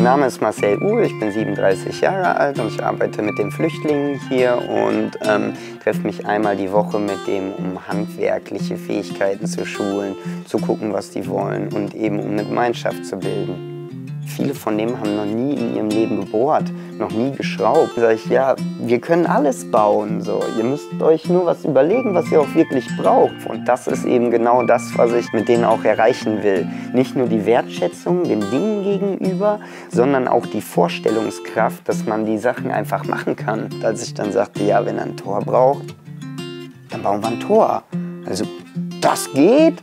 Mein Name ist Marcel Uhl, ich bin 37 Jahre alt und ich arbeite mit den Flüchtlingen hier und ähm, treffe mich einmal die Woche mit dem, um handwerkliche Fähigkeiten zu schulen, zu gucken, was die wollen und eben um eine Gemeinschaft zu bilden. Viele von denen haben noch nie in ihrem Leben gebohrt, noch nie geschraubt. Da sage ich, ja, wir können alles bauen. So. Ihr müsst euch nur was überlegen, was ihr auch wirklich braucht. Und das ist eben genau das, was ich mit denen auch erreichen will. Nicht nur die Wertschätzung den Dingen gegenüber, sondern auch die Vorstellungskraft, dass man die Sachen einfach machen kann. Als ich dann sagte, ja, wenn er ein Tor braucht, dann bauen wir ein Tor. Also, das geht?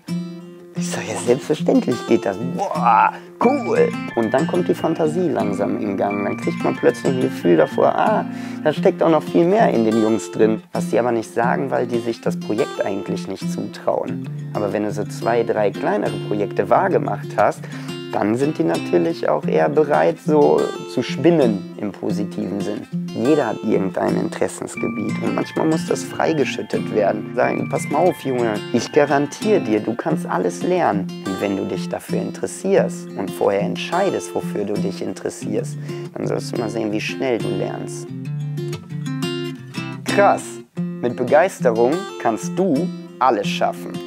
Ich sage, ja, selbstverständlich geht das. Boah, cool. Und dann kommt die Fantasie langsam in Gang. Dann kriegt man plötzlich ein Gefühl davor, ah, da steckt auch noch viel mehr in den Jungs drin. Was die aber nicht sagen, weil die sich das Projekt eigentlich nicht zutrauen. Aber wenn du so zwei, drei kleinere Projekte wahrgemacht hast, dann sind die natürlich auch eher bereit, so zu spinnen im positiven Sinn. Jeder hat irgendein Interessensgebiet und manchmal muss das freigeschüttet werden. Sagen, pass mal auf, Junge, ich garantiere dir, du kannst alles lernen. Und wenn du dich dafür interessierst und vorher entscheidest, wofür du dich interessierst, dann sollst du mal sehen, wie schnell du lernst. Krass, mit Begeisterung kannst du alles schaffen.